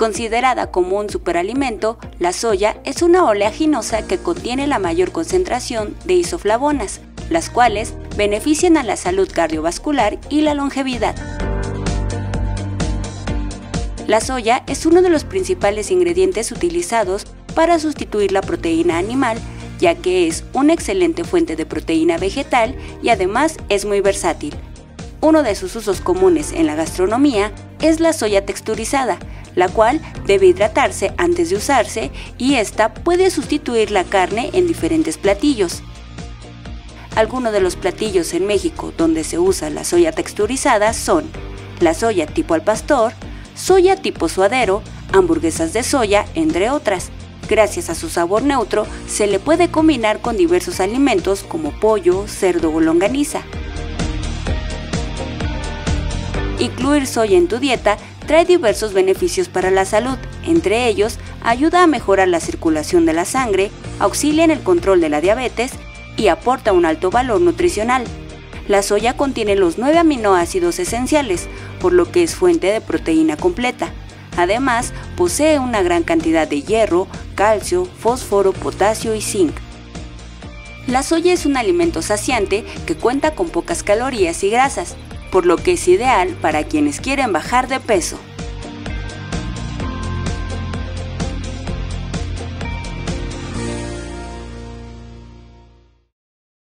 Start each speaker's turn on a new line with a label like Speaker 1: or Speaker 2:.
Speaker 1: Considerada como un superalimento, la soya es una oleaginosa que contiene la mayor concentración de isoflavonas, las cuales benefician a la salud cardiovascular y la longevidad. La soya es uno de los principales ingredientes utilizados para sustituir la proteína animal, ya que es una excelente fuente de proteína vegetal y además es muy versátil. Uno de sus usos comunes en la gastronomía es la soya texturizada, la cual debe hidratarse antes de usarse y esta puede sustituir la carne en diferentes platillos. Algunos de los platillos en México donde se usa la soya texturizada son la soya tipo al pastor, soya tipo suadero, hamburguesas de soya, entre otras. Gracias a su sabor neutro, se le puede combinar con diversos alimentos como pollo, cerdo o longaniza. Incluir soya en tu dieta trae diversos beneficios para la salud, entre ellos ayuda a mejorar la circulación de la sangre, auxilia en el control de la diabetes y aporta un alto valor nutricional. La soya contiene los nueve aminoácidos esenciales, por lo que es fuente de proteína completa. Además, posee una gran cantidad de hierro, calcio, fósforo, potasio y zinc. La soya es un alimento saciante que cuenta con pocas calorías y grasas, por lo que es ideal para quienes quieren bajar de peso.